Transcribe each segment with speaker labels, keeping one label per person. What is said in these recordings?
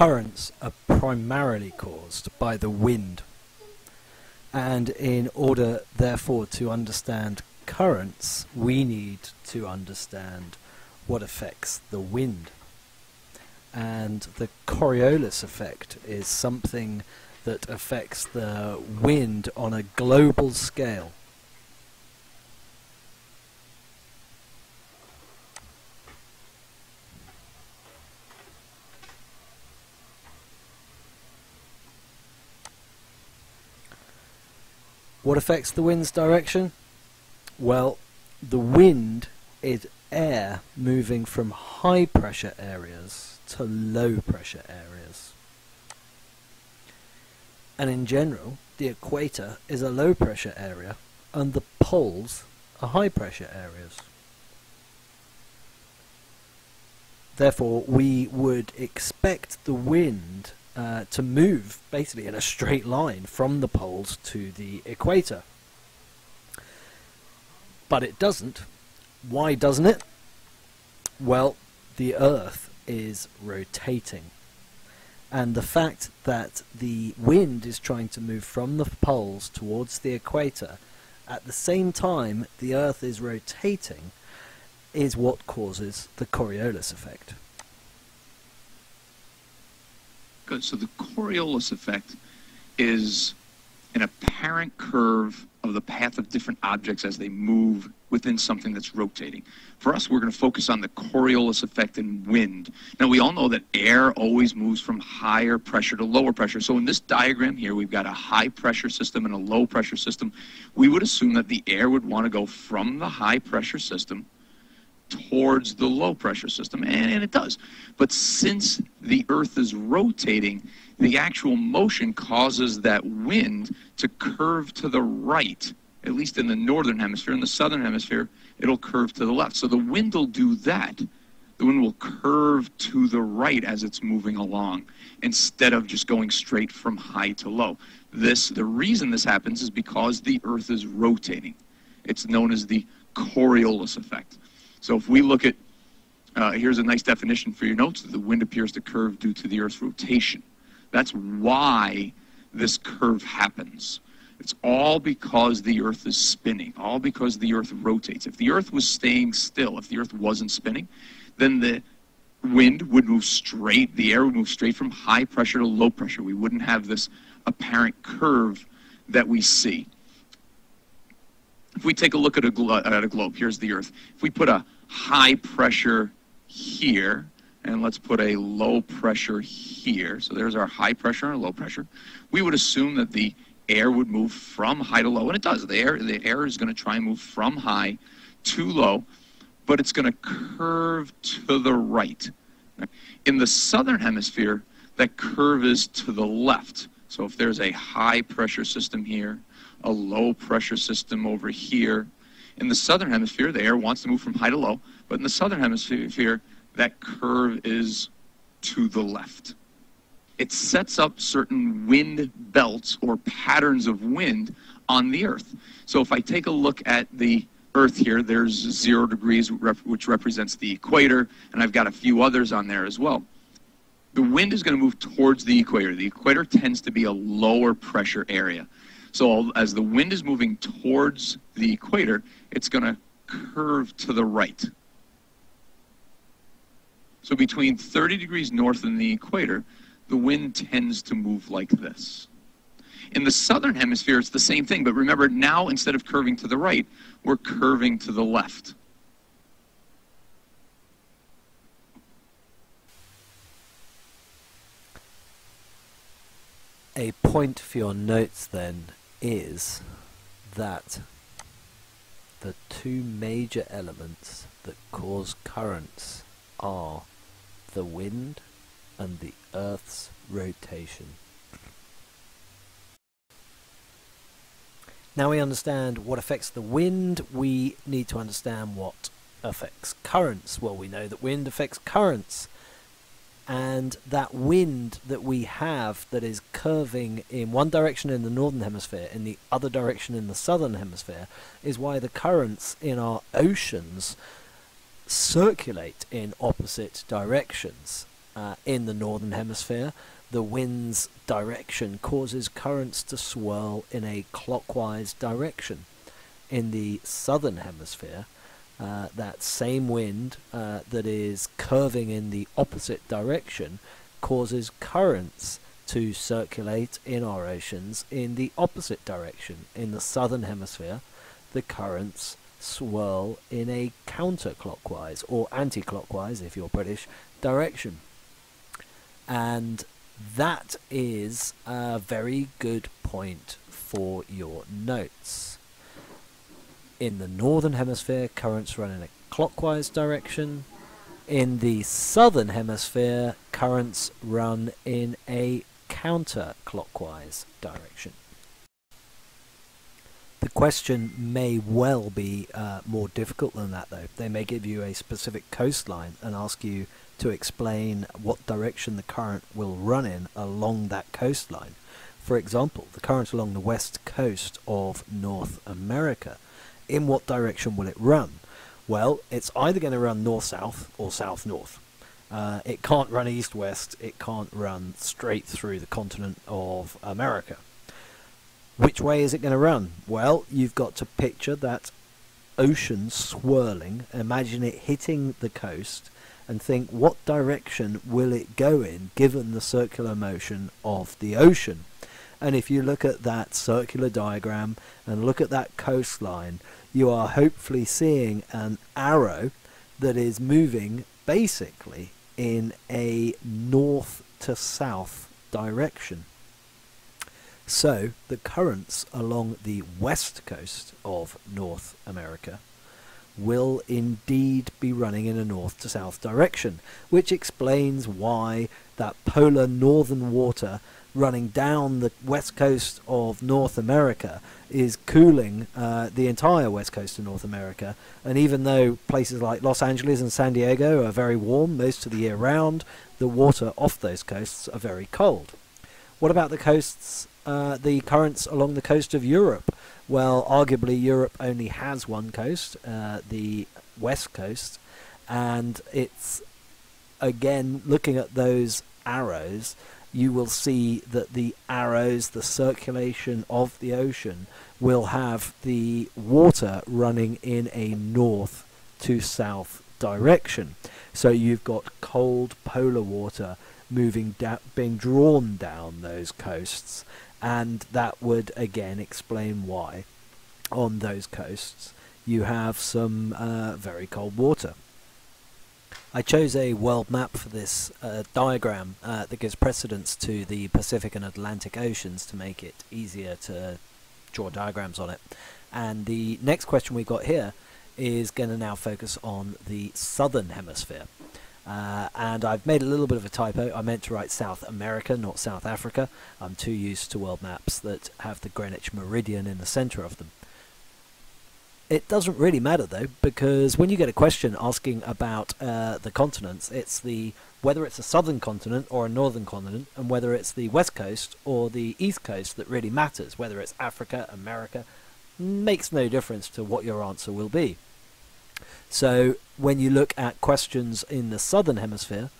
Speaker 1: currents are primarily caused by the wind. And in order, therefore, to understand currents, we need to understand what affects the wind. And the Coriolis effect is something that affects the wind on a global scale. What affects the wind's direction? Well, the wind is air moving from high pressure areas to low pressure areas. And in general, the equator is a low pressure area and the poles are high pressure areas. Therefore, we would expect the wind uh, to move basically in a straight line from the poles to the equator. But it doesn't. Why doesn't it? Well, the Earth is rotating. And the fact that the wind is trying to move from the poles towards the equator at the same time the Earth is rotating is what causes the Coriolis effect.
Speaker 2: Good. So the Coriolis effect is an apparent curve of the path of different objects as they move within something that's rotating. For us, we're going to focus on the Coriolis effect in wind. Now, we all know that air always moves from higher pressure to lower pressure. So in this diagram here, we've got a high pressure system and a low pressure system. We would assume that the air would want to go from the high pressure system towards the low pressure system, and, and, it does. But since the Earth is rotating, the actual motion causes that wind to curve to the right, at least in the northern hemisphere. In the southern hemisphere, it'll curve to the left. So the wind will do that. The wind will curve to the right as it's moving along instead of just going straight from high to low. This, the reason this happens is because the Earth is rotating. It's known as the Coriolis effect. So if we look at, uh, here's a nice definition for your notes, the wind appears to curve due to the Earth's rotation. That's why this curve happens. It's all because the Earth is spinning, all because the Earth rotates. If the Earth was staying still, if the Earth wasn't spinning, then the wind would move straight, the air would move straight from high pressure to low pressure. We wouldn't have this apparent curve that we see. If we take a look at a, glo- at a globe, here's the Earth. If we put a high pressure here, and let's put a low pressure here. So there's our high pressure and our low pressure. We would assume that the air would move from high to low, and it does. The air, the air is going to try and move from high to low, but it's going to curve to the right. In the southern hemisphere, that curve is to the left. So if there's a high pressure system here, a low pressure system over here. In the southern hemisphere, the air wants to move from high to low, but in the southern hemisphere, that curve is to the left. It sets up certain wind belts or patterns of wind on the Earth. So if I take a look at the Earth here, there's zero degrees, which represents the equator, and I've got a few others on there as well. The wind is going to move towards the equator. The equator tends to be a lower pressure area. So as the wind is moving towards the equator, it's going to curve to the right. So between 30 degrees north and the equator, the wind tends to move like this. In the southern hemisphere, it's the same thing, but remember now instead of curving to the right, we're curving to the left.
Speaker 1: A point for your notes then is that the two major elements that cause currents are the wind and the Earth's rotation. Now we understand what affects the wind, we need to understand what affects currents. Well, we know that wind affects currents and that wind that we have that is curving in one direction in the northern hemisphere in the other direction in the southern hemisphere is why the currents in our oceans circulate in opposite directions uh, in the northern hemisphere, the wind's direction causes currents to swirl in a clockwise direction. In the southern hemisphere, uh, that same wind uh, that is curving in the opposite direction causes currents to circulate in our oceans in the opposite direction. In the southern hemisphere, the currents swirl in a counterclockwise or anti-clockwise, if you're British, direction. And that is a very good point for your notes. In the northern hemisphere, currents run in a clockwise direction. In the southern hemisphere, currents run in a counterclockwise direction. The question may well be uh, more difficult than that, though. They may give you a specific coastline and ask you to explain what direction the current will run in along that coastline. For example, the current along the west coast of North America. In what direction will it run? Well, it's either going to run north-south or south-north. Uh, it can't run east-west. It can't run straight through the continent of America. Which way is it going to run? Well, you've got to picture that ocean swirling. Imagine it hitting the coast and think what direction will it go in given the circular motion of the ocean. And if you look at that circular diagram and look at that coastline, you are hopefully seeing an arrow that is moving basically in a north to south direction. So the currents along the west coast of North America will indeed be running in a north to south direction, which explains why that polar northern water running down the west coast of North America is cooling uh, the entire west coast of North America. And even though places like Los Angeles and San Diego are very warm most of the year round, the water off those coasts are very cold. What about the coasts uh, the currents along the coast of Europe? Well, arguably, Europe only has one coast, uh, the west coast, and it's again looking at those arrows. You will see that the arrows, the circulation of the ocean, will have the water running in a north to south direction. So you've got cold polar water moving down, being drawn down those coasts, and that would again explain why on those coasts you have some uh, very cold water. I chose a world map for this uh, diagram uh, that gives precedence to the Pacific and Atlantic Oceans to make it easier to draw diagrams on it. And the next question we've got here is going to now focus on the southern hemisphere. Uh, and I've made a little bit of a typo. I meant to write South America, not South Africa. I'm too used to world maps that have the Greenwich Meridian in the centre of them. It doesn't really matter though, because when you get a question asking about uh, the continents, it's the whether it's a southern continent or a northern continent, and whether it's the west coast or the east coast that really matters. Whether it's Africa, America, makes no difference to what your answer will be. So when you look at questions in the southern hemisphere,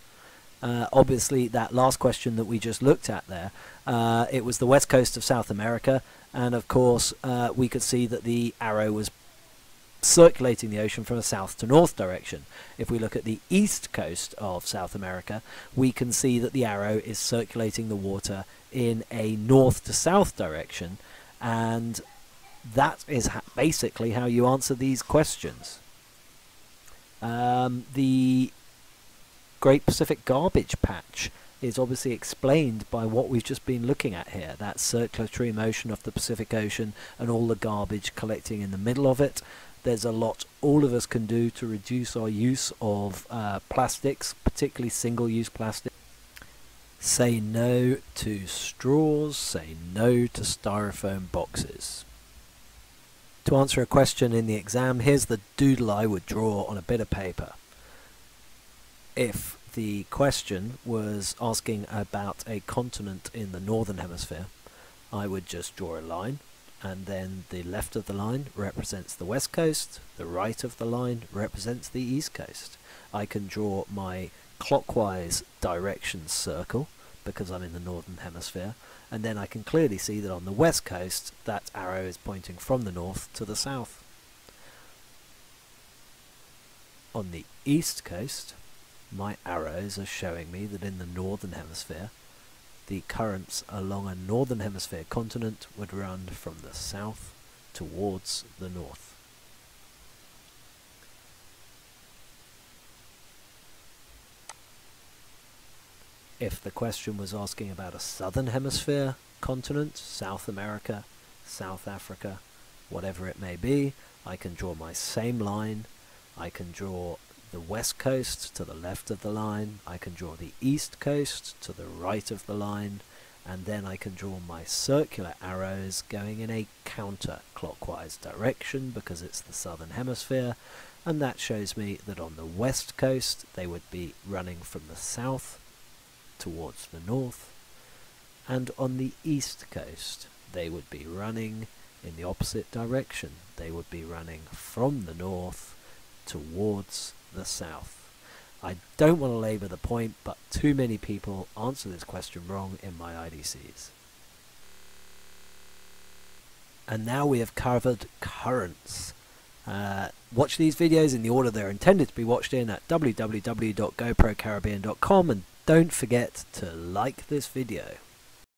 Speaker 1: uh, obviously that last question that we just looked at there, uh, it was the west coast of South America, and of course uh, we could see that the arrow was circulating the ocean from a south to north direction. If we look at the east coast of South America, we can see that the arrow is circulating the water in a north to south direction, and that is basically how you answer these questions. Um, the Great Pacific Garbage Patch is obviously explained by what we've just been looking at here that circulatory motion of the Pacific Ocean and all the garbage collecting in the middle of it. There's a lot all of us can do to reduce our use of uh, plastics, particularly single use plastic. Say no to straws, say no to styrofoam boxes. To answer a question in the exam, here's the doodle I would draw on a bit of paper. If the question was asking about a continent in the northern hemisphere, I would just draw a line, and then the left of the line represents the west coast, the right of the line represents the east coast. I can draw my clockwise direction circle because I'm in the northern hemisphere, and then I can clearly see that on the west coast that arrow is pointing from the north to the south. On the east coast, my arrows are showing me that in the northern hemisphere, the currents along a northern hemisphere continent would run from the south towards the north. If the question was asking about a southern hemisphere continent, South America, South Africa, whatever it may be, I can draw my same line. I can draw the west coast to the left of the line. I can draw the east coast to the right of the line. And then I can draw my circular arrows going in a counterclockwise direction because it's the southern hemisphere. And that shows me that on the west coast they would be running from the south towards the north, and on the east coast they would be running in the opposite direction. They would be running from the north towards the south. I don't want to labour the point, but too many people answer this question wrong in my IDCs. And now we have covered currents. Uh, watch these videos in the order they're intended to be watched in at www.goprocaribbean.com and don't forget to like this video.